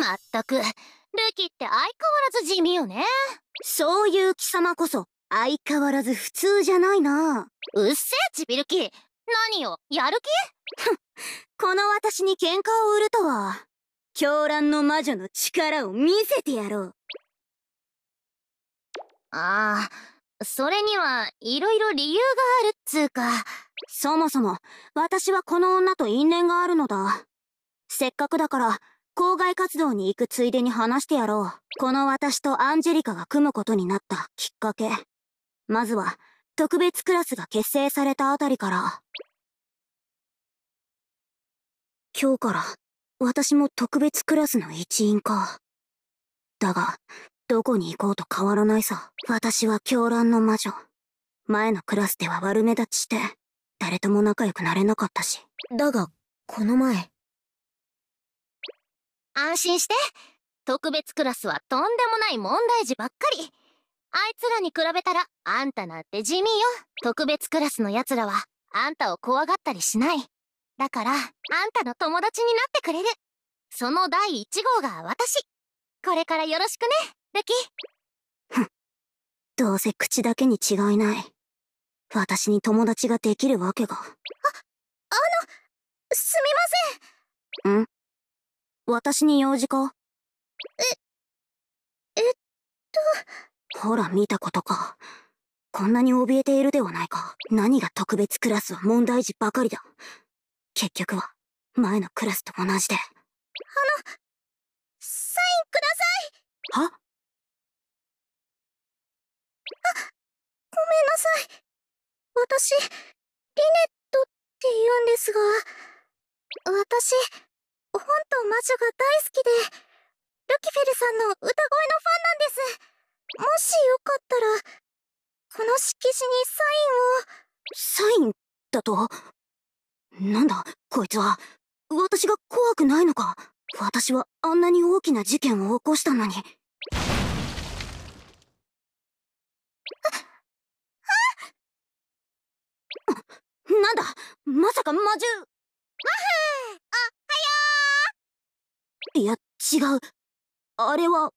まったく。ルキって相変わらず地味よね。そういう貴様こそ相変わらず普通じゃないな。うっせえちびるき何よやる気？この私に喧嘩を売るとは。狂乱の魔女の力を見せてやろう。ああそれにはいろいろ理由があるっつうか。そもそも私はこの女と因縁があるのだ。せっかくだから校外活動に行くついでに話してやろう。この私とアンジェリカが組むことになったきっかけ。まずは特別クラスが結成されたあたりから。今日から私も特別クラスの一員か。だがどこに行こうと変わらないさ。私は狂乱の魔女。前のクラスでは悪目立ちして誰とも仲良くなれなかったし。だがこの前安心して。特別クラスはとんでもない問題児ばっかり。あいつらに比べたらあんたなんて地味よ。特別クラスの奴らはあんたを怖がったりしない。だからあんたの友達になってくれる。その第1号が私。これからよろしくねルキ。ふん。どうせ口だけに違いない。私に友達ができるわけがああのすみませんん私に用事か？ええっと。ほら見たことか。こんなに怯えているではないか。何が特別クラスは問題児ばかりだ。結局は前のクラスと同じで。あのサインください。は？あごめんなさい。私リネットって言うんですが私本と魔女が大好きでルキフェルさんの歌声のファンなんです。もしよかったらこの色紙にサインを。サインだと？なんだ？こいつは私が怖くないのか？私はあんなに大きな事件を起こしたのに。なんだ？まさか魔獣。わふーいや違う。あれは